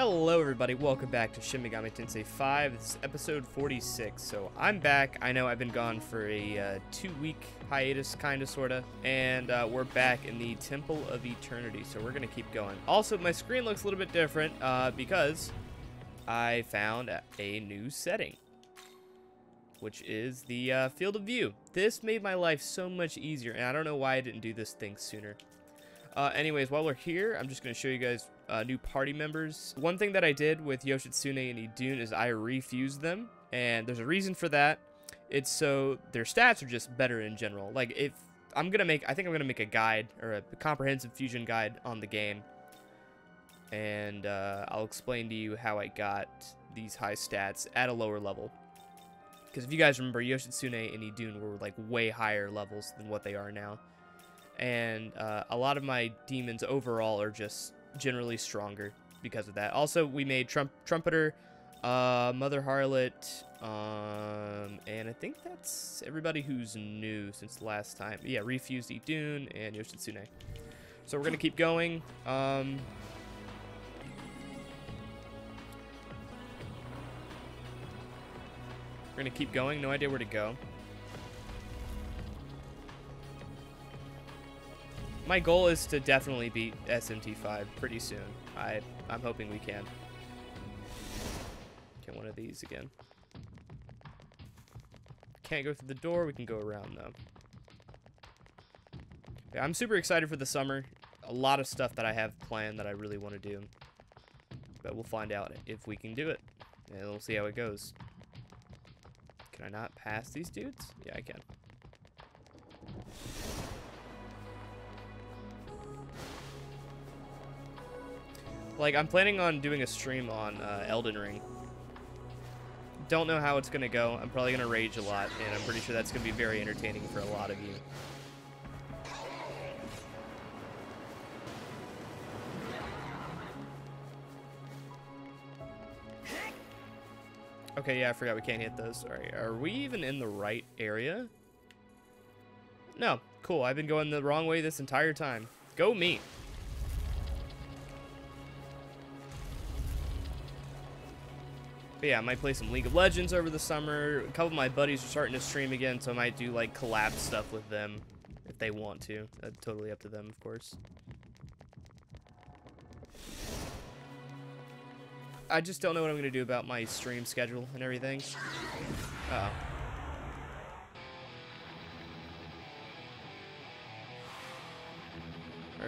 Hello everybody, welcome back to Shin Megami Tensei 5. This is episode 46. So I'm back. I know I've been gone for a uh, two-week hiatus, kind of, sort of. And uh, we're back in the Temple of Eternity, so we're going to keep going. Also, my screen looks a little bit different uh, because I found a new setting. Which is the uh, Field of View. This made my life so much easier, and I don't know why I didn't do this thing sooner. Uh, anyways, while we're here, I'm just going to show you guys uh, new party members. One thing that I did with Yoshitsune and Idun is I refused them, and there's a reason for that. It's so their stats are just better in general. Like, if I'm going to make, I think I'm going to make a guide, or a comprehensive fusion guide on the game, and uh, I'll explain to you how I got these high stats at a lower level. Because if you guys remember, Yoshitsune and Idun were like way higher levels than what they are now and uh, a lot of my demons overall are just generally stronger because of that. Also, we made Trump Trumpeter, uh, Mother Harlot, um, and I think that's everybody who's new since the last time. Yeah, Refused Idun and Yoshitsune. So we're gonna keep going. Um, we're gonna keep going. No idea where to go. My goal is to definitely beat SMT5 pretty soon. I, I'm hoping we can. Get one of these again. Can't go through the door, we can go around though. Yeah, I'm super excited for the summer. A lot of stuff that I have planned that I really want to do. But we'll find out if we can do it. And we'll see how it goes. Can I not pass these dudes? Yeah, I can. Like, I'm planning on doing a stream on uh, Elden Ring. Don't know how it's going to go. I'm probably going to rage a lot, and I'm pretty sure that's going to be very entertaining for a lot of you. Okay, yeah, I forgot we can't hit those. Alright, are we even in the right area? No, cool. I've been going the wrong way this entire time. Go me. But yeah, I might play some League of Legends over the summer. A couple of my buddies are starting to stream again, so I might do like collab stuff with them if they want to. That's totally up to them, of course. I just don't know what I'm going to do about my stream schedule and everything. Uh oh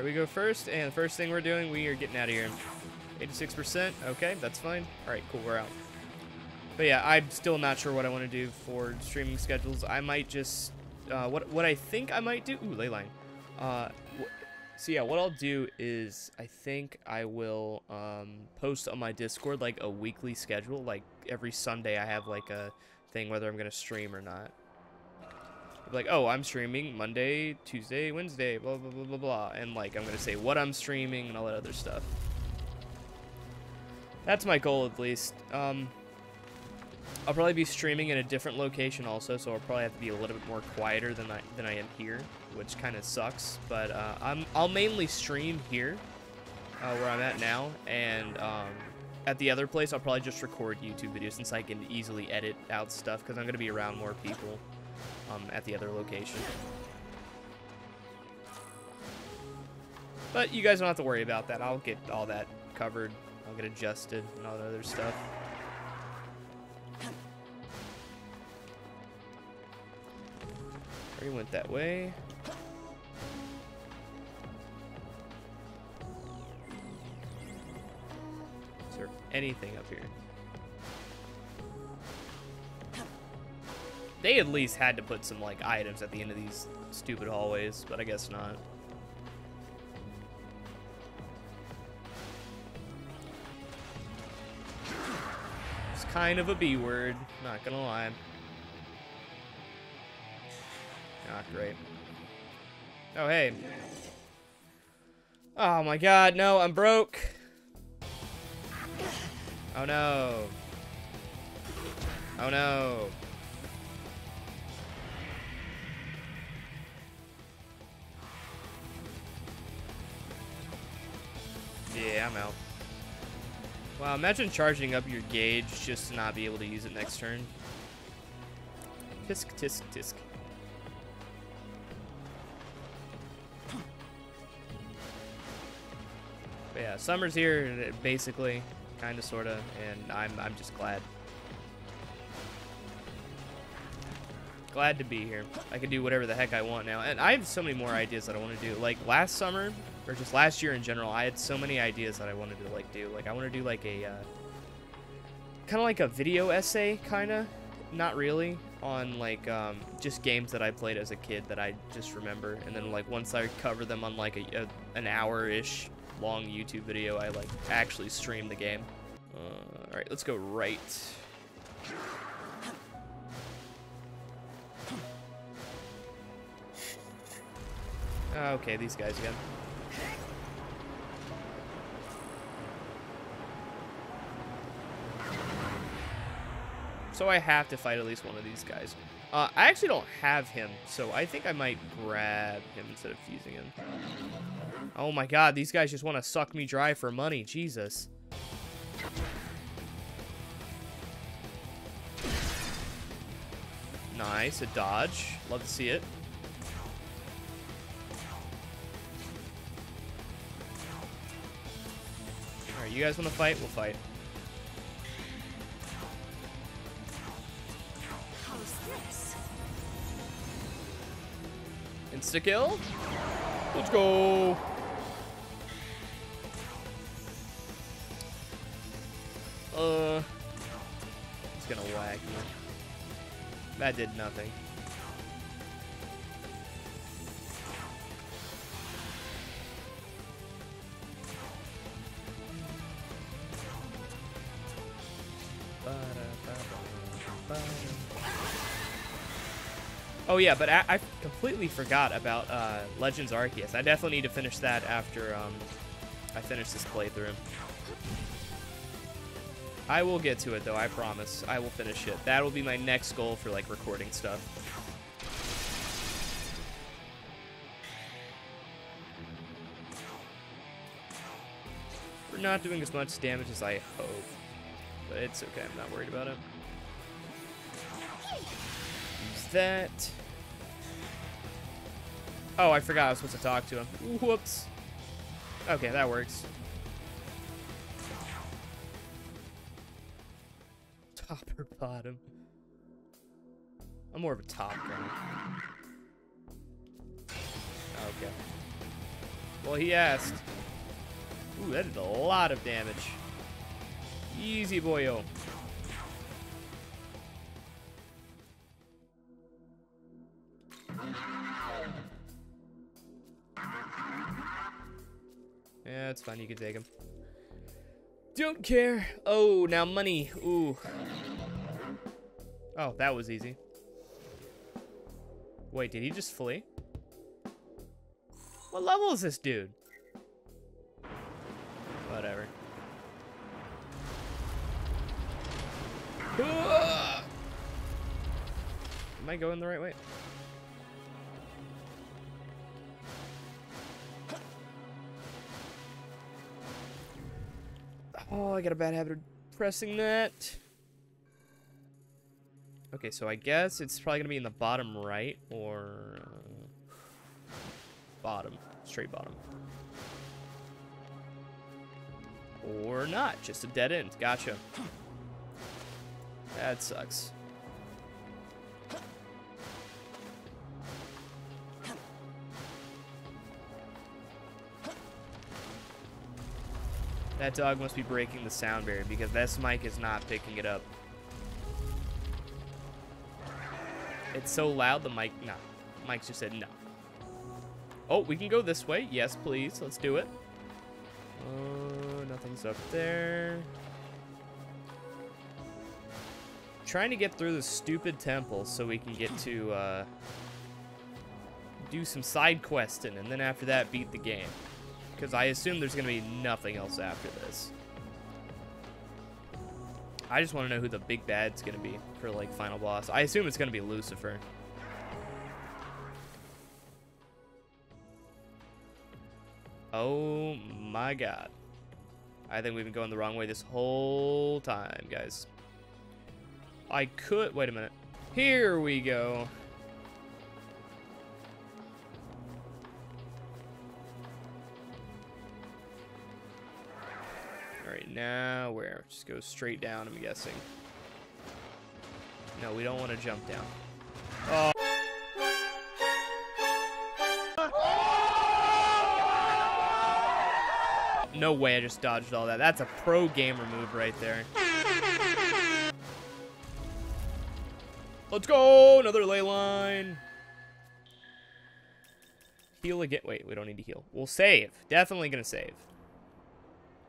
Alright, we go first, and the first thing we're doing, we are getting out of here. 86%, okay, that's fine. Alright, cool, we're out. But yeah, I'm still not sure what I want to do for streaming schedules. I might just, uh, what what I think I might do, ooh, leyline. Uh, so yeah, what I'll do is I think I will um, post on my Discord like a weekly schedule. Like every Sunday I have like a thing whether I'm going to stream or not. Like, oh, I'm streaming Monday, Tuesday, Wednesday, blah, blah, blah, blah, blah. And like, I'm going to say what I'm streaming and all that other stuff. That's my goal at least. Um, I'll probably be streaming in a different location also, so I'll probably have to be a little bit more quieter than I than I am here, which kind of sucks. But uh, I'm I'll mainly stream here, uh, where I'm at now, and um, at the other place I'll probably just record YouTube videos since I can easily edit out stuff because I'm gonna be around more people um, at the other location. But you guys don't have to worry about that. I'll get all that covered. I'll get adjusted and all that other stuff. Already went that way. Is there anything up here? They at least had to put some, like, items at the end of these stupid hallways, but I guess not. It's kind of a B word, not gonna lie. Not great. Oh, hey. Oh my god, no, I'm broke. Oh no. Oh no. Yeah, I'm out. Wow, imagine charging up your gauge just to not be able to use it next turn. Tisk, tisk, tisk. But yeah, summer's here, basically, kind of, sort of, and I'm, I'm just glad. Glad to be here. I can do whatever the heck I want now. And I have so many more ideas that I want to do. Like, last summer, or just last year in general, I had so many ideas that I wanted to, like, do. Like, I want to do, like, a, uh, kind of like a video essay, kind of. Not really. On, like, um, just games that I played as a kid that I just remember. And then, like, once I cover them on, like, a, a an hour-ish long YouTube video, I, like, actually stream the game. Uh, Alright, let's go right. Okay, these guys again. So I have to fight at least one of these guys. Uh, I actually don't have him, so I think I might grab him instead of fusing him. Oh my god, these guys just want to suck me dry for money. Jesus. Nice, a dodge. Love to see it. Alright, you guys want to fight? We'll fight. Insta kill. Let's go. Uh, it's gonna whack. That did nothing. Oh yeah, but I, I completely forgot about uh, Legends Arceus. I definitely need to finish that after um, I finish this playthrough. I will get to it though, I promise. I will finish it. That will be my next goal for like recording stuff. We're not doing as much damage as I hope, but it's okay. I'm not worried about it. Use that. Oh, I forgot I was supposed to talk to him. Whoops. Okay, that works. Top or bottom? I'm more of a top guy. Okay. Well, he asked. Ooh, that did a lot of damage. Easy, boyo. It's fine. You can take him. Don't care. Oh, now money. Ooh. Oh, that was easy. Wait, did he just flee? What level is this dude? Whatever. Am I going the right way? Oh, I got a bad habit of pressing that. Okay, so I guess it's probably going to be in the bottom right or bottom, straight bottom. Or not, just a dead end. Gotcha. That sucks. That dog must be breaking the sound barrier because this mic is not picking it up. It's so loud the mic, no. Mike just said no. Oh, we can go this way. Yes, please. Let's do it. Oh, nothing's up there. Trying to get through the stupid temple so we can get to uh, do some side questing and then after that beat the game. Because I assume there's going to be nothing else after this. I just want to know who the big bad's going to be for, like, final boss. I assume it's going to be Lucifer. Oh my god. I think we've been going the wrong way this whole time, guys. I could... Wait a minute. Here we go. Now where? Just go straight down, I'm guessing. No, we don't want to jump down. Oh. No way I just dodged all that. That's a pro gamer move right there. Let's go! Another ley line. Heal again. Wait, we don't need to heal. We'll save. Definitely gonna save.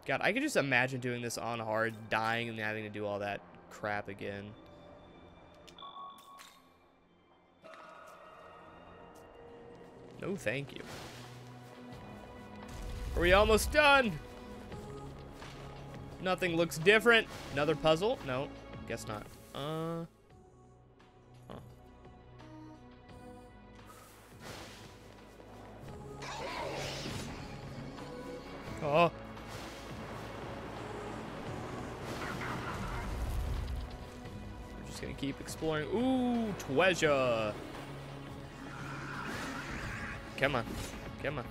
God, I could just imagine doing this on hard, dying, and having to do all that crap again. No, thank you. Are we almost done? Nothing looks different. Another puzzle? No, guess not. Uh... Oh. Keep exploring. Ooh, treasure. Come on. Come on.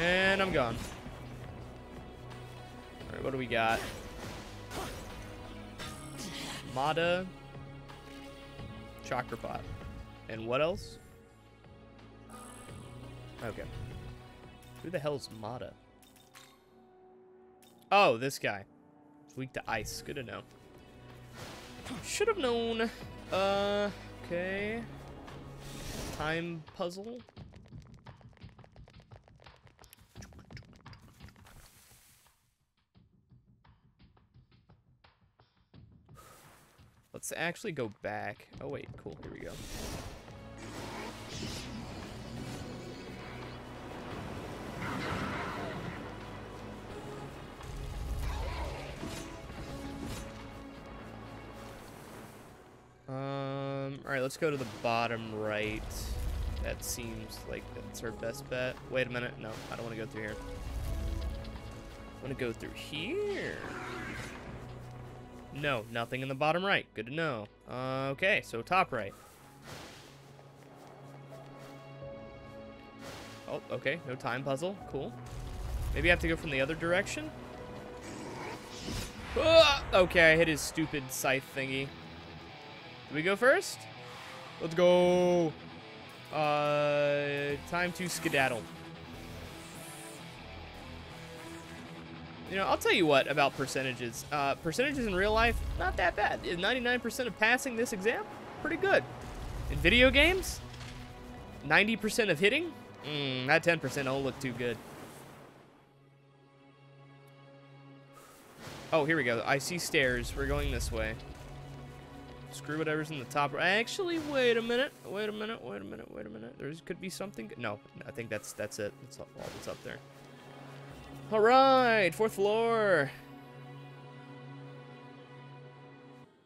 And I'm gone. Alright, what do we got? Mada. Chakra pot. And what else? Okay. Who the hell is Mada? Oh, this guy. Weak to ice. Good to know. Should have known. Uh, okay. Time puzzle. Let's actually go back. Oh, wait. Cool. Here we go. Let's go to the bottom right. That seems like that's our best bet. Wait a minute. No, I don't want to go through here. I want to go through here. No, nothing in the bottom right. Good to know. Uh, okay, so top right. Oh, okay. No time puzzle. Cool. Maybe I have to go from the other direction? Ah, okay, I hit his stupid scythe thingy. Do we go first? Let's go. Uh, time to skedaddle. You know, I'll tell you what about percentages. Uh, percentages in real life, not that bad. 99% of passing this exam, pretty good. In video games, 90% of hitting, mm, that 10% don't look too good. Oh, here we go. I see stairs. We're going this way. Screw whatever's in the top. Actually, wait a minute. Wait a minute. Wait a minute. Wait a minute. There could be something. No, I think that's that's it. That's all that's up there. All right, fourth floor.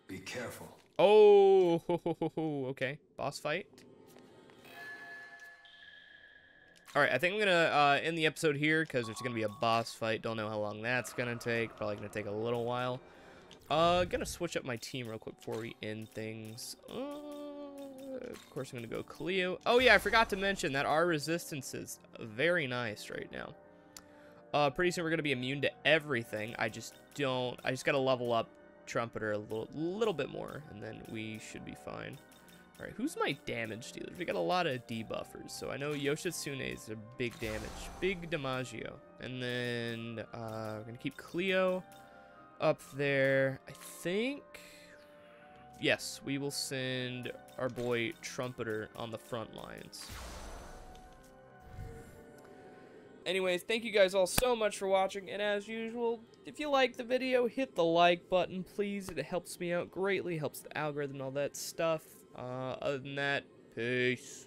Be careful. Oh, okay. Boss fight. All right, I think I'm going to uh, end the episode here because there's going to be a boss fight. Don't know how long that's going to take. Probably going to take a little while. Uh, to switch up my team real quick before we end things. Uh, of course, I'm to go Cleo. Oh, yeah, I forgot to mention that our resistance is very nice right now. Uh, pretty soon we're to be immune to everything. I just don't... I just got to level up Trumpeter a little, little bit more, and then we should be fine. Alright, who's my damage dealers? We got a lot of debuffers, so I know Yoshitsune is a big damage. Big Damaggio. And then, uh, we're to keep Cleo up there. I think... Yes, we will send our boy Trumpeter on the front lines. Anyways, thank you guys all so much for watching, and as usual, if you like the video, hit the like button, please. It helps me out greatly, helps the algorithm and all that stuff. Uh, other than that, peace.